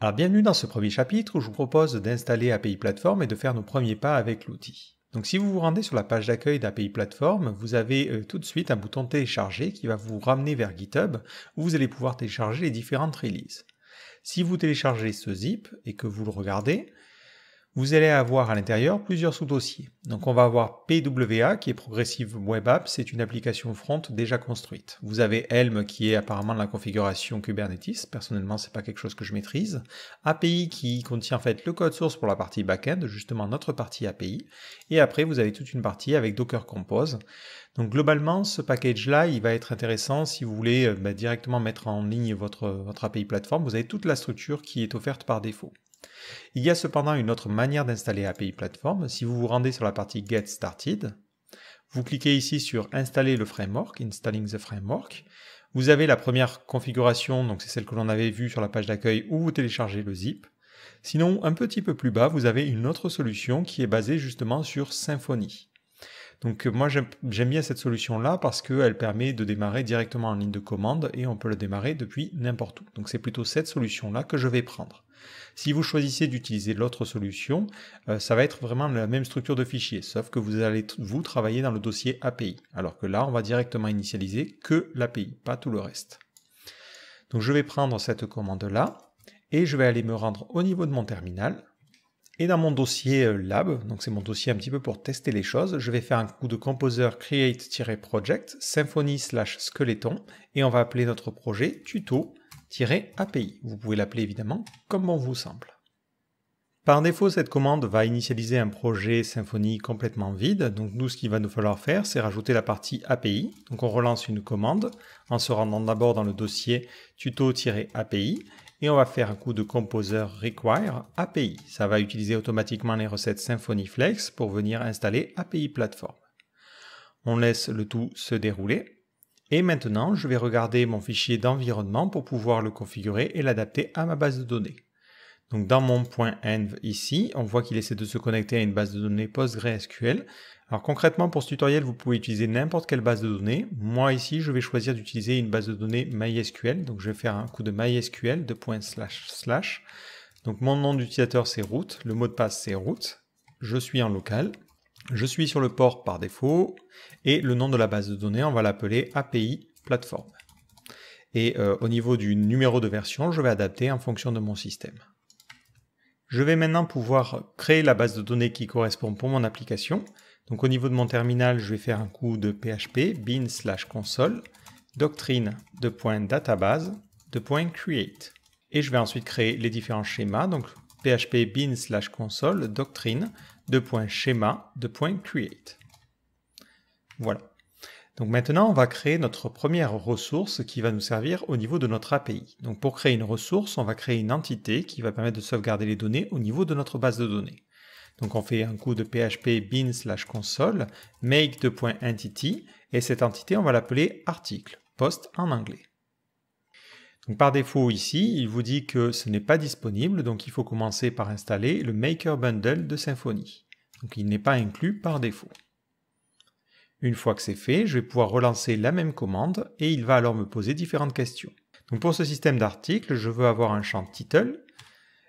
Alors bienvenue dans ce premier chapitre où je vous propose d'installer API Platform et de faire nos premiers pas avec l'outil. Donc si vous vous rendez sur la page d'accueil d'API Platform, vous avez euh, tout de suite un bouton télécharger qui va vous ramener vers GitHub où vous allez pouvoir télécharger les différentes releases. Si vous téléchargez ce zip et que vous le regardez, vous allez avoir à l'intérieur plusieurs sous-dossiers. Donc on va avoir PWA qui est Progressive Web App, c'est une application front déjà construite. Vous avez Helm qui est apparemment la configuration Kubernetes, personnellement c'est pas quelque chose que je maîtrise. API qui contient en fait le code source pour la partie backend, justement notre partie API. Et après vous avez toute une partie avec Docker Compose. Donc globalement ce package là il va être intéressant si vous voulez euh, bah, directement mettre en ligne votre, votre API plateforme. Vous avez toute la structure qui est offerte par défaut. Il y a cependant une autre manière d'installer API Platform. Si vous vous rendez sur la partie Get Started, vous cliquez ici sur Installer le framework, Installing the framework. Vous avez la première configuration, donc c'est celle que l'on avait vue sur la page d'accueil où vous téléchargez le zip. Sinon, un petit peu plus bas, vous avez une autre solution qui est basée justement sur Symfony. Donc moi j'aime bien cette solution-là parce qu'elle permet de démarrer directement en ligne de commande et on peut le démarrer depuis n'importe où. Donc c'est plutôt cette solution-là que je vais prendre. Si vous choisissez d'utiliser l'autre solution, euh, ça va être vraiment la même structure de fichier, sauf que vous allez vous travailler dans le dossier API. Alors que là, on va directement initialiser que l'API, pas tout le reste. Donc je vais prendre cette commande-là et je vais aller me rendre au niveau de mon terminal. Et dans mon dossier euh, lab, donc c'est mon dossier un petit peu pour tester les choses, je vais faire un coup de composer create-project symfony slash skeleton et on va appeler notre projet tuto-API. Vous pouvez l'appeler évidemment comme bon vous semble. Par défaut, cette commande va initialiser un projet Symfony complètement vide. Donc nous, ce qu'il va nous falloir faire, c'est rajouter la partie API. Donc on relance une commande en se rendant d'abord dans le dossier tuto-API et on va faire un coup de composer require API. Ça va utiliser automatiquement les recettes Symfony Flex pour venir installer API Platform. On laisse le tout se dérouler. Et maintenant, je vais regarder mon fichier d'environnement pour pouvoir le configurer et l'adapter à ma base de données. Donc dans mon point env ici, on voit qu'il essaie de se connecter à une base de données PostgreSQL. Alors concrètement pour ce tutoriel, vous pouvez utiliser n'importe quelle base de données. Moi ici, je vais choisir d'utiliser une base de données MySQL. Donc je vais faire un coup de MySQL de point slash slash. Donc mon nom d'utilisateur c'est root, le mot de passe c'est root. Je suis en local. Je suis sur le port par défaut et le nom de la base de données, on va l'appeler API Platform. Et euh, au niveau du numéro de version, je vais adapter en fonction de mon système. Je vais maintenant pouvoir créer la base de données qui correspond pour mon application. Donc au niveau de mon terminal, je vais faire un coup de PHP bin slash console doctrine de point database de point create. Et je vais ensuite créer les différents schémas. Donc PHP bin slash console doctrine de point schéma de point create. Voilà. Donc maintenant, on va créer notre première ressource qui va nous servir au niveau de notre API. Donc pour créer une ressource, on va créer une entité qui va permettre de sauvegarder les données au niveau de notre base de données. Donc on fait un coup de php bin slash console make.entity et cette entité, on va l'appeler article, post en anglais. Par défaut ici, il vous dit que ce n'est pas disponible, donc il faut commencer par installer le maker bundle de Symfony. Donc il n'est pas inclus par défaut. Une fois que c'est fait, je vais pouvoir relancer la même commande et il va alors me poser différentes questions. Donc pour ce système d'articles, je veux avoir un champ title.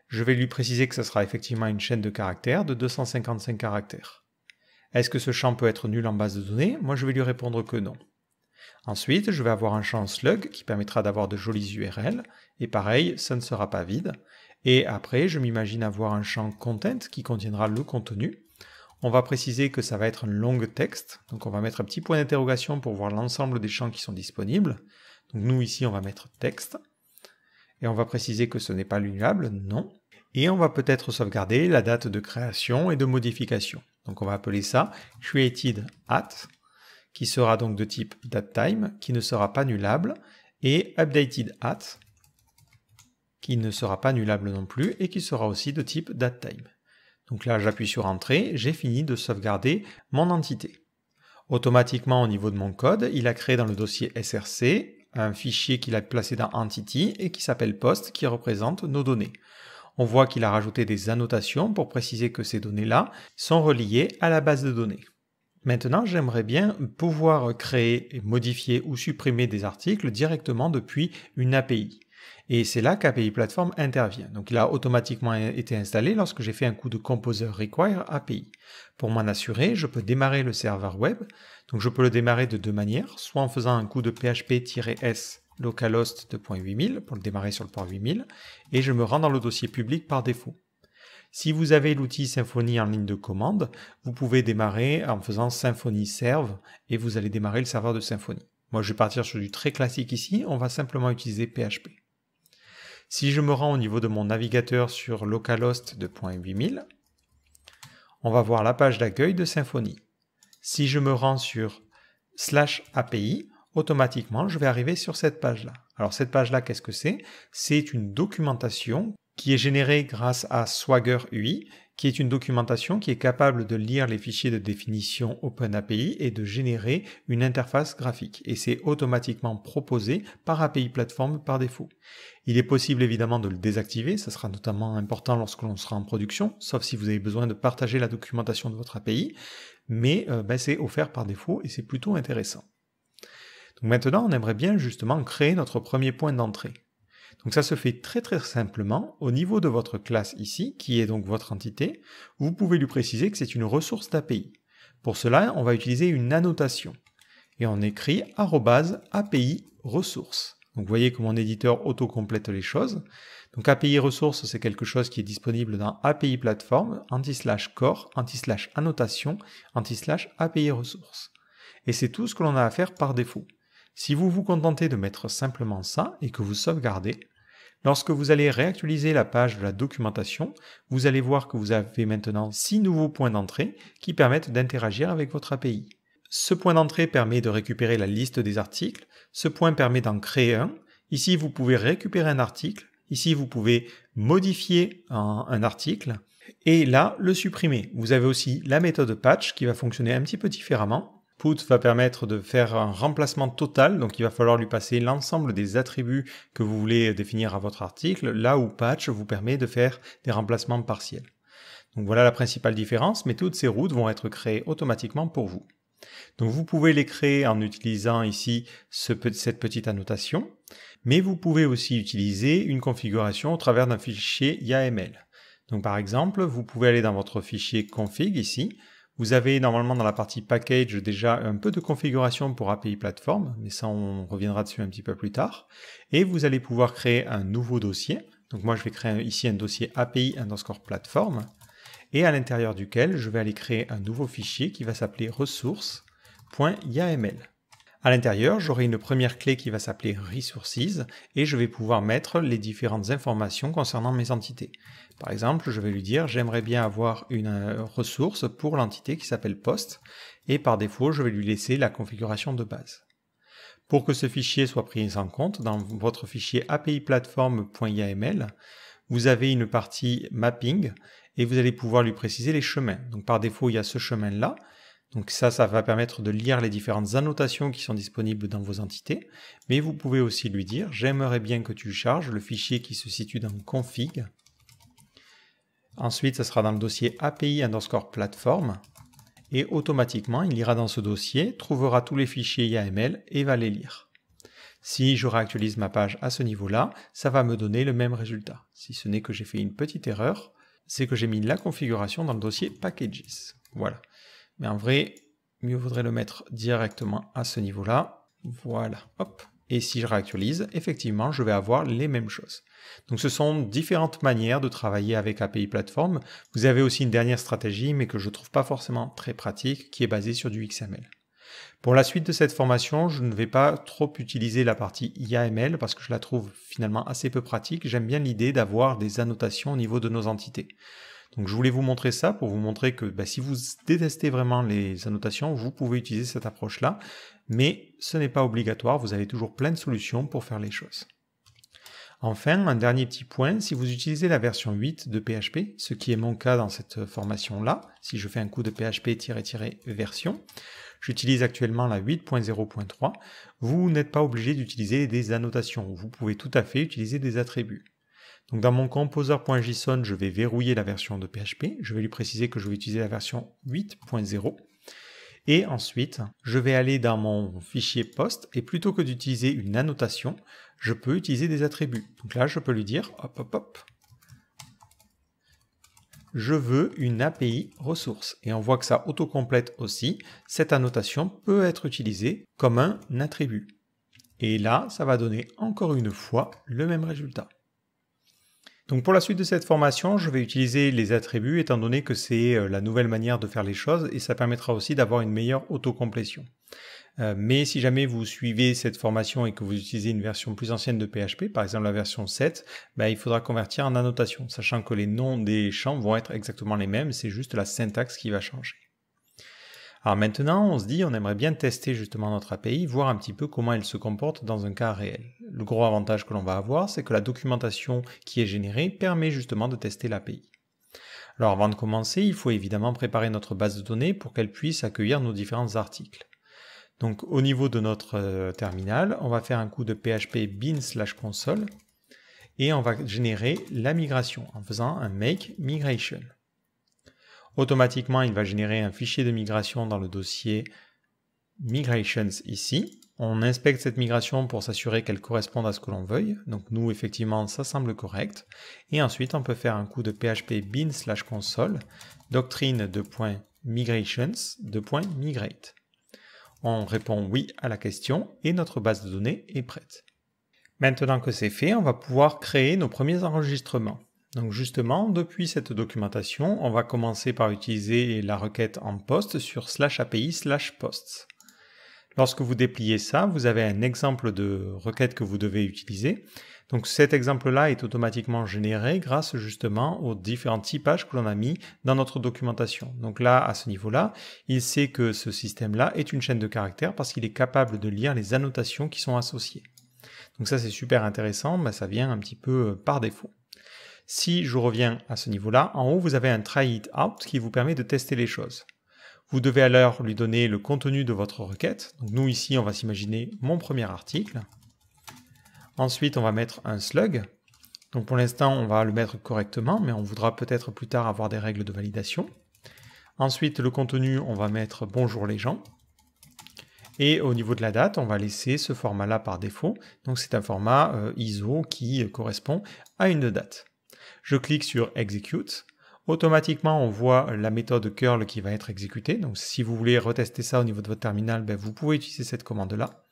Je vais lui préciser que ce sera effectivement une chaîne de caractères de 255 caractères. Est-ce que ce champ peut être nul en base de données? Moi, je vais lui répondre que non. Ensuite, je vais avoir un champ slug qui permettra d'avoir de jolies URL. Et pareil, ça ne sera pas vide. Et après, je m'imagine avoir un champ content qui contiendra le contenu. On va préciser que ça va être un long texte, donc on va mettre un petit point d'interrogation pour voir l'ensemble des champs qui sont disponibles. Donc nous ici on va mettre texte, et on va préciser que ce n'est pas lunable, non. Et on va peut-être sauvegarder la date de création et de modification. Donc on va appeler ça created at, qui sera donc de type datetime, qui ne sera pas nullable, et updated at, qui ne sera pas nullable non plus, et qui sera aussi de type datetime. Donc là, j'appuie sur Entrée, j'ai fini de sauvegarder mon entité. Automatiquement, au niveau de mon code, il a créé dans le dossier src un fichier qu'il a placé dans Entity et qui s'appelle Post, qui représente nos données. On voit qu'il a rajouté des annotations pour préciser que ces données-là sont reliées à la base de données. Maintenant, j'aimerais bien pouvoir créer, modifier ou supprimer des articles directement depuis une API. Et c'est là qu'API Platform intervient. Donc il a automatiquement été installé lorsque j'ai fait un coup de Composer Require API. Pour m'en assurer, je peux démarrer le serveur web. Donc je peux le démarrer de deux manières, soit en faisant un coup de php-s localhost 2.8000 pour le démarrer sur le port 8000, et je me rends dans le dossier public par défaut. Si vous avez l'outil Symfony en ligne de commande, vous pouvez démarrer en faisant Symfony serve et vous allez démarrer le serveur de Symfony. Moi, je vais partir sur du très classique ici, on va simplement utiliser PHP. Si je me rends au niveau de mon navigateur sur localhost de .8000, on va voir la page d'accueil de Symfony. Si je me rends sur slash API, automatiquement, je vais arriver sur cette page-là. Alors cette page-là, qu'est-ce que c'est? C'est une documentation qui est généré grâce à Swagger UI, qui est une documentation qui est capable de lire les fichiers de définition OpenAPI et de générer une interface graphique. Et c'est automatiquement proposé par API Platform par défaut. Il est possible évidemment de le désactiver, ça sera notamment important lorsque l'on sera en production, sauf si vous avez besoin de partager la documentation de votre API, mais euh, ben, c'est offert par défaut et c'est plutôt intéressant. Donc maintenant, on aimerait bien justement créer notre premier point d'entrée. Donc ça se fait très très simplement au niveau de votre classe ici, qui est donc votre entité, vous pouvez lui préciser que c'est une ressource d'API. Pour cela, on va utiliser une annotation. Et on écrit API ressource. Donc vous voyez que mon éditeur auto-complète les choses. Donc API ressource, c'est quelque chose qui est disponible dans API plateforme, anti-slash core, anti-slash annotation, anti-slash API ressource. Et c'est tout ce que l'on a à faire par défaut. Si vous vous contentez de mettre simplement ça et que vous sauvegardez, lorsque vous allez réactualiser la page de la documentation, vous allez voir que vous avez maintenant six nouveaux points d'entrée qui permettent d'interagir avec votre API. Ce point d'entrée permet de récupérer la liste des articles, ce point permet d'en créer un, ici vous pouvez récupérer un article, ici vous pouvez modifier un, un article, et là le supprimer. Vous avez aussi la méthode patch qui va fonctionner un petit peu différemment, Put va permettre de faire un remplacement total, donc il va falloir lui passer l'ensemble des attributs que vous voulez définir à votre article, là où Patch vous permet de faire des remplacements partiels. Donc voilà la principale différence, mais toutes ces routes vont être créées automatiquement pour vous. Donc vous pouvez les créer en utilisant ici cette petite annotation, mais vous pouvez aussi utiliser une configuration au travers d'un fichier YAML. Donc par exemple, vous pouvez aller dans votre fichier config ici, vous avez normalement dans la partie package déjà un peu de configuration pour API Platform, mais ça on reviendra dessus un petit peu plus tard. Et vous allez pouvoir créer un nouveau dossier. Donc moi je vais créer ici un dossier API underscore platform et à l'intérieur duquel je vais aller créer un nouveau fichier qui va s'appeler ressources.yaml. À l'intérieur, j'aurai une première clé qui va s'appeler Resources et je vais pouvoir mettre les différentes informations concernant mes entités. Par exemple, je vais lui dire j'aimerais bien avoir une euh, ressource pour l'entité qui s'appelle post et par défaut, je vais lui laisser la configuration de base. Pour que ce fichier soit pris en compte, dans votre fichier API platform.yaml, vous avez une partie mapping et vous allez pouvoir lui préciser les chemins. Donc par défaut, il y a ce chemin-là donc ça, ça va permettre de lire les différentes annotations qui sont disponibles dans vos entités, mais vous pouvez aussi lui dire j'aimerais bien que tu charges le fichier qui se situe dans config. Ensuite, ça sera dans le dossier API underscore platform, et automatiquement, il ira dans ce dossier, trouvera tous les fichiers YAML et va les lire. Si je réactualise ma page à ce niveau-là, ça va me donner le même résultat. Si ce n'est que j'ai fait une petite erreur, c'est que j'ai mis la configuration dans le dossier packages. Voilà. Mais en vrai, mieux vaudrait le mettre directement à ce niveau-là. Voilà, hop. Et si je réactualise, effectivement, je vais avoir les mêmes choses. Donc ce sont différentes manières de travailler avec API Platform. Vous avez aussi une dernière stratégie, mais que je ne trouve pas forcément très pratique, qui est basée sur du XML. Pour la suite de cette formation, je ne vais pas trop utiliser la partie YAML parce que je la trouve finalement assez peu pratique. J'aime bien l'idée d'avoir des annotations au niveau de nos entités. Donc je voulais vous montrer ça pour vous montrer que bah, si vous détestez vraiment les annotations, vous pouvez utiliser cette approche-là, mais ce n'est pas obligatoire, vous avez toujours plein de solutions pour faire les choses. Enfin, un dernier petit point, si vous utilisez la version 8 de PHP, ce qui est mon cas dans cette formation-là, si je fais un coup de PHP-version, j'utilise actuellement la 8.0.3, vous n'êtes pas obligé d'utiliser des annotations, vous pouvez tout à fait utiliser des attributs. Donc dans mon composer.json, je vais verrouiller la version de PHP. Je vais lui préciser que je vais utiliser la version 8.0. Et ensuite, je vais aller dans mon fichier post et plutôt que d'utiliser une annotation, je peux utiliser des attributs. Donc là, je peux lui dire, hop, hop, hop, je veux une API ressource. Et on voit que ça autocomplète aussi. Cette annotation peut être utilisée comme un attribut. Et là, ça va donner encore une fois le même résultat. Donc pour la suite de cette formation, je vais utiliser les attributs étant donné que c'est euh, la nouvelle manière de faire les choses et ça permettra aussi d'avoir une meilleure autocomplétion. Euh, mais si jamais vous suivez cette formation et que vous utilisez une version plus ancienne de PHP, par exemple la version 7, ben, il faudra convertir en annotation, sachant que les noms des champs vont être exactement les mêmes, c'est juste la syntaxe qui va changer. Alors maintenant, on se dit, on aimerait bien tester justement notre API, voir un petit peu comment elle se comporte dans un cas réel. Le gros avantage que l'on va avoir, c'est que la documentation qui est générée permet justement de tester l'API. Alors avant de commencer, il faut évidemment préparer notre base de données pour qu'elle puisse accueillir nos différents articles. Donc au niveau de notre euh, terminal, on va faire un coup de php bin slash console et on va générer la migration en faisant un make migration. Automatiquement, il va générer un fichier de migration dans le dossier migrations ici. On inspecte cette migration pour s'assurer qu'elle corresponde à ce que l'on veuille. Donc nous, effectivement, ça semble correct. Et ensuite, on peut faire un coup de php bin slash console doctrine de point migrations de point migrate. On répond oui à la question et notre base de données est prête. Maintenant que c'est fait, on va pouvoir créer nos premiers enregistrements. Donc justement, depuis cette documentation, on va commencer par utiliser la requête en post sur slash API slash posts. Lorsque vous dépliez ça, vous avez un exemple de requête que vous devez utiliser. Donc cet exemple-là est automatiquement généré grâce justement aux différents typages que l'on a mis dans notre documentation. Donc là, à ce niveau-là, il sait que ce système-là est une chaîne de caractères parce qu'il est capable de lire les annotations qui sont associées. Donc ça, c'est super intéressant, mais ça vient un petit peu euh, par défaut. Si je reviens à ce niveau-là, en haut, vous avez un try it out qui vous permet de tester les choses. Vous devez alors lui donner le contenu de votre requête. Nous ici, on va s'imaginer mon premier article. Ensuite, on va mettre un slug. Donc pour l'instant, on va le mettre correctement, mais on voudra peut-être plus tard avoir des règles de validation. Ensuite, le contenu, on va mettre bonjour les gens. Et au niveau de la date, on va laisser ce format-là par défaut. Donc c'est un format euh, ISO qui correspond à une date. Je clique sur Execute. Automatiquement, on voit la méthode curl qui va être exécutée. Donc si vous voulez retester ça au niveau de votre terminal, ben, vous pouvez utiliser cette commande-là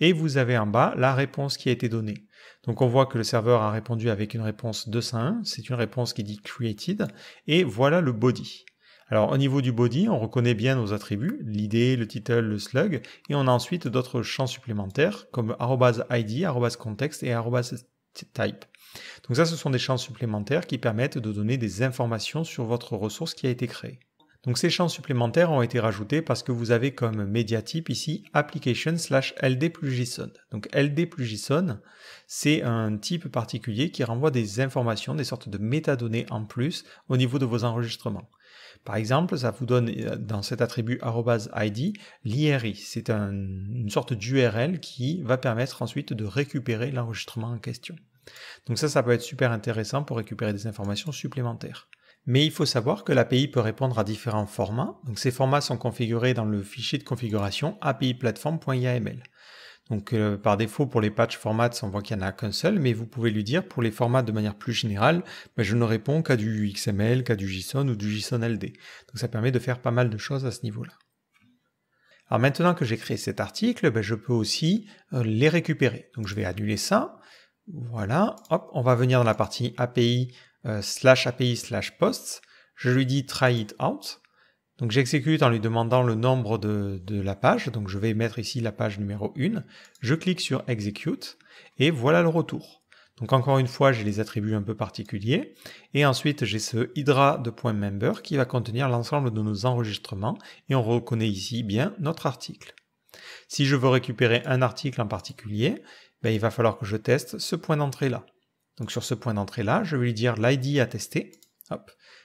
et vous avez en bas la réponse qui a été donnée. Donc on voit que le serveur a répondu avec une réponse 201, c'est une réponse qui dit created, et voilà le body. Alors au niveau du body, on reconnaît bien nos attributs, l'id, le title, le slug, et on a ensuite d'autres champs supplémentaires comme @id, @context et @type. Donc ça, ce sont des champs supplémentaires qui permettent de donner des informations sur votre ressource qui a été créée. Donc ces champs supplémentaires ont été rajoutés parce que vous avez comme média type ici application slash ld plus. Donc ld plus c'est un type particulier qui renvoie des informations, des sortes de métadonnées en plus au niveau de vos enregistrements. Par exemple, ça vous donne euh, dans cet attribut id l'IRI. C'est une sorte d'URL qui va permettre ensuite de récupérer l'enregistrement en question. Donc ça, ça peut être super intéressant pour récupérer des informations supplémentaires. Mais il faut savoir que l'API peut répondre à différents formats. Ces formats sont configurés dans le fichier de configuration apiplatform.yaml. Donc euh, par défaut pour les patch formats, on voit qu'il n'y en a qu'un seul, mais vous pouvez lui dire pour les formats de manière plus générale, ben, je ne réponds qu'à du XML, qu'à du JSON ou du JSON LD. Donc ça permet de faire pas mal de choses à ce niveau-là. Alors maintenant que j'ai créé cet article, ben, je peux aussi euh, les récupérer. Donc je vais annuler ça. Voilà, hop, on va venir dans la partie API euh, slash API slash posts, je lui dis try it out. Donc j'exécute en lui demandant le nombre de, de, la page. Donc je vais mettre ici la page numéro 1. Je clique sur execute et voilà le retour. Donc encore une fois, j'ai les attributs un peu particuliers. Et ensuite, j'ai ce hydra de point member qui va contenir l'ensemble de nos enregistrements. Et on reconnaît ici bien notre article. Si je veux récupérer un article en particulier, ben, il va falloir que je teste ce point d'entrée là. Donc sur ce point d'entrée-là, je vais lui dire l'ID à tester.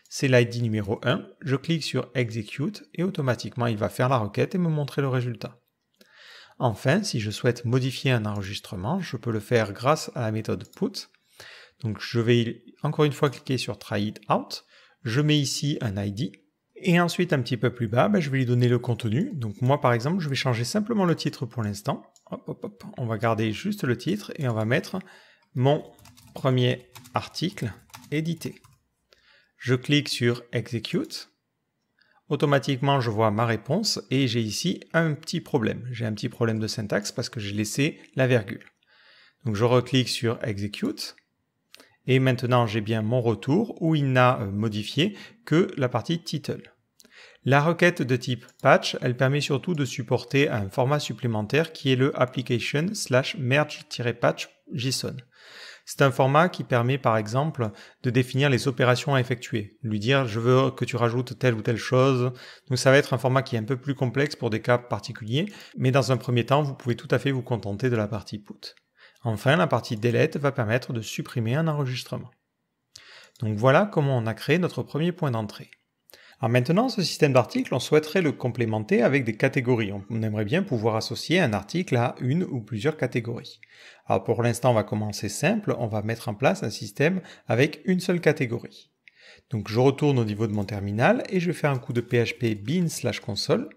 C'est l'ID numéro 1. Je clique sur Execute et automatiquement il va faire la requête et me montrer le résultat. Enfin, si je souhaite modifier un enregistrement, je peux le faire grâce à la méthode put. Donc je vais encore une fois cliquer sur try it out. Je mets ici un ID Et ensuite, un petit peu plus bas, ben, je vais lui donner le contenu. Donc moi, par exemple, je vais changer simplement le titre pour l'instant. On va garder juste le titre et on va mettre mon premier article édité. Je clique sur Execute. Automatiquement, je vois ma réponse et j'ai ici un petit problème. J'ai un petit problème de syntaxe parce que j'ai laissé la virgule. Donc je reclique sur Execute. Et maintenant, j'ai bien mon retour où il n'a euh, modifié que la partie title. La requête de type patch, elle permet surtout de supporter un format supplémentaire qui est le application slash merge-patch JSON. C'est un format qui permet par exemple de définir les opérations à effectuer, lui dire je veux que tu rajoutes telle ou telle chose. Donc ça va être un format qui est un peu plus complexe pour des cas particuliers, mais dans un premier temps, vous pouvez tout à fait vous contenter de la partie put. Enfin, la partie delete va permettre de supprimer un enregistrement. Donc voilà comment on a créé notre premier point d'entrée. Alors maintenant, ce système d'articles, on souhaiterait le complémenter avec des catégories. On aimerait bien pouvoir associer un article à une ou plusieurs catégories. Alors pour l'instant, on va commencer simple, on va mettre en place un système avec une seule catégorie. Donc je retourne au niveau de mon terminal et je faire un coup de php bin slash console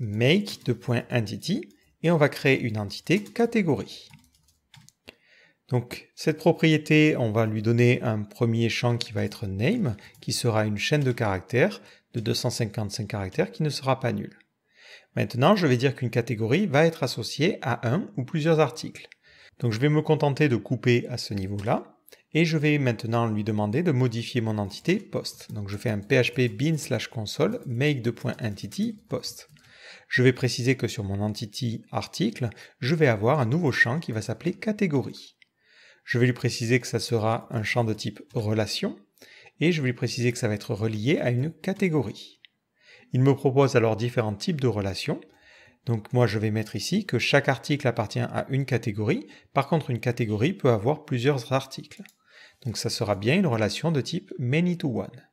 make de entity et on va créer une entité catégorie. Donc cette propriété, on va lui donner un premier champ qui va être name, qui sera une chaîne de caractères de 255 caractères qui ne sera pas nulle. Maintenant, je vais dire qu'une catégorie va être associée à un ou plusieurs articles. Donc je vais me contenter de couper à ce niveau-là, et je vais maintenant lui demander de modifier mon entité post. Donc je fais un php bin slash console make de entity post. Je vais préciser que sur mon entity article, je vais avoir un nouveau champ qui va s'appeler catégorie. Je vais lui préciser que ça sera un champ de type relation et je vais lui préciser que ça va être relié à une catégorie. Il me propose alors différents types de relations. Donc moi je vais mettre ici que chaque article appartient à une catégorie. Par contre une catégorie peut avoir plusieurs articles. Donc ça sera bien une relation de type many to one.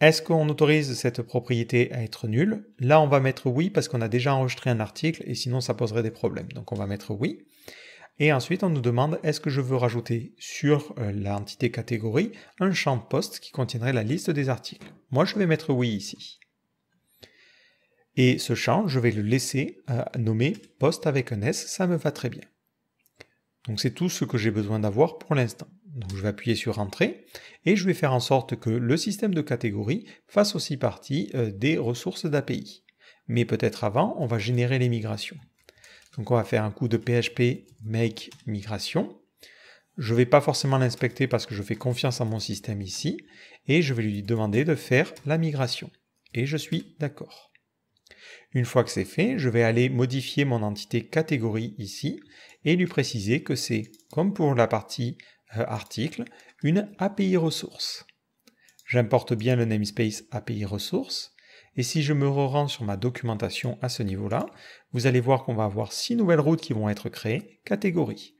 Est-ce qu'on autorise cette propriété à être nulle? Là on va mettre oui parce qu'on a déjà enregistré un article et sinon ça poserait des problèmes. Donc on va mettre oui. Et ensuite, on nous demande est-ce que je veux rajouter sur euh, l'entité catégorie un champ post qui contiendrait la liste des articles? Moi, je vais mettre oui ici. Et ce champ, je vais le laisser euh, nommer post avec un S, ça me va très bien. Donc c'est tout ce que j'ai besoin d'avoir pour l'instant. Donc je vais appuyer sur Entrée et je vais faire en sorte que le système de catégorie fasse aussi partie euh, des ressources d'API. Mais peut-être avant, on va générer les migrations. Donc on va faire un coup de PHP make migration. Je ne vais pas forcément l'inspecter parce que je fais confiance à mon système ici. Et je vais lui demander de faire la migration. Et je suis d'accord. Une fois que c'est fait, je vais aller modifier mon entité catégorie ici et lui préciser que c'est, comme pour la partie euh, article, une API ressource. J'importe bien le namespace API ressource et si je me rends sur ma documentation à ce niveau-là, vous allez voir qu'on va avoir six nouvelles routes qui vont être créées, catégories.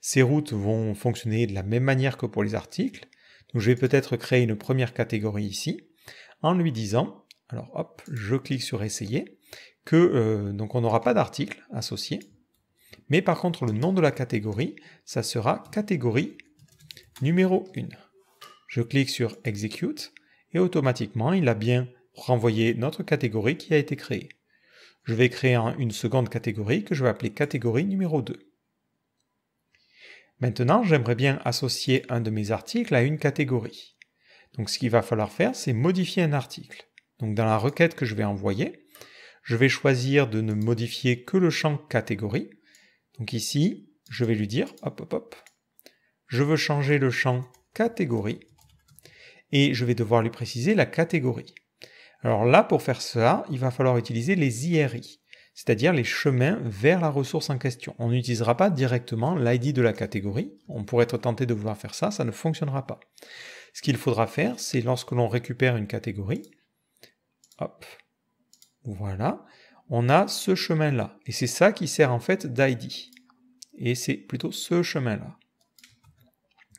Ces routes vont fonctionner de la même manière que pour les articles. Donc je vais peut-être créer une première catégorie ici, en lui disant, alors hop, je clique sur essayer, que euh, donc on n'aura pas d'article associé, mais par contre le nom de la catégorie, ça sera catégorie numéro 1. Je clique sur execute et automatiquement il a bien renvoyer notre catégorie qui a été créée. Je vais créer une seconde catégorie que je vais appeler catégorie numéro 2. Maintenant, j'aimerais bien associer un de mes articles à une catégorie. Donc ce qu'il va falloir faire, c'est modifier un article. Donc dans la requête que je vais envoyer, je vais choisir de ne modifier que le champ catégorie. Donc ici, je vais lui dire, hop, hop, hop, je veux changer le champ catégorie et je vais devoir lui préciser la catégorie. Alors là, pour faire ça, il va falloir utiliser les IRI, c'est-à-dire les chemins vers la ressource en question. On n'utilisera pas directement l'ID de la catégorie. On pourrait être tenté de vouloir faire ça, ça ne fonctionnera pas. Ce qu'il faudra faire, c'est lorsque l'on récupère une catégorie, hop, voilà, on a ce chemin-là. Et c'est ça qui sert en fait d'ID. Et c'est plutôt ce chemin-là.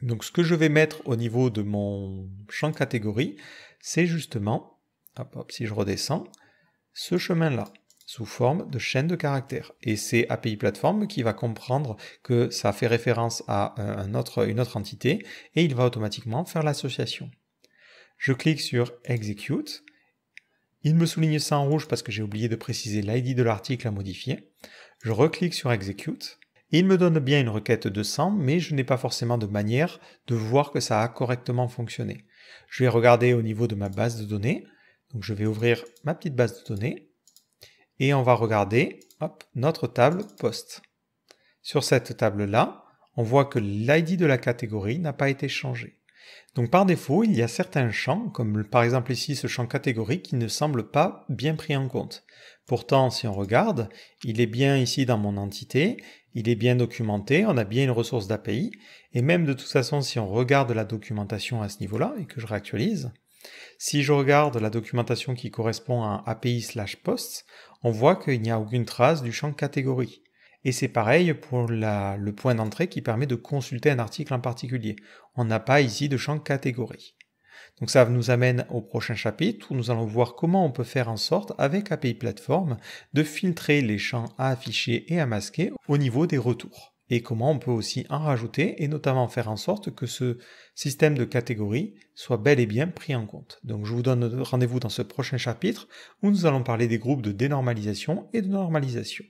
Donc ce que je vais mettre au niveau de mon champ catégorie, c'est justement si je redescends, ce chemin-là, sous forme de chaîne de caractères. Et c'est API Platform qui va comprendre que ça fait référence à autre, une autre entité et il va automatiquement faire l'association. Je clique sur Execute. Il me souligne ça en rouge parce que j'ai oublié de préciser l'ID de l'article à modifier. Je reclique sur Execute. Il me donne bien une requête de 100, mais je n'ai pas forcément de manière de voir que ça a correctement fonctionné. Je vais regarder au niveau de ma base de données. Donc je vais ouvrir ma petite base de données et on va regarder notre table poste. Sur cette table-là, on voit que l'ID de la catégorie n'a pas été changé. Donc par défaut, il y a certains champs, comme par exemple ici ce champ catégorie, qui ne semble pas bien pris en compte. Pourtant, si on regarde, il est bien ici dans mon entité, il est bien documenté, on a bien une ressource d'API, et même de toute façon, si on regarde la documentation à ce niveau-là, et que je réactualise, si je regarde la documentation qui correspond à API slash posts, on voit qu'il n'y a aucune trace du champ catégorie. Et c'est pareil pour le point d'entrée qui permet de consulter un article en particulier. On n'a pas ici de champ catégorie. Donc ça nous amène au prochain chapitre où nous allons voir comment on peut faire en sorte, avec API Platform, de filtrer les champs à afficher et à masquer au niveau des retours. Et comment on peut aussi en rajouter et notamment faire en sorte que ce système de catégories soit bel et bien pris en compte. Donc je vous donne rendez-vous dans ce prochain chapitre où nous allons parler des groupes de dénormalisation et de normalisation.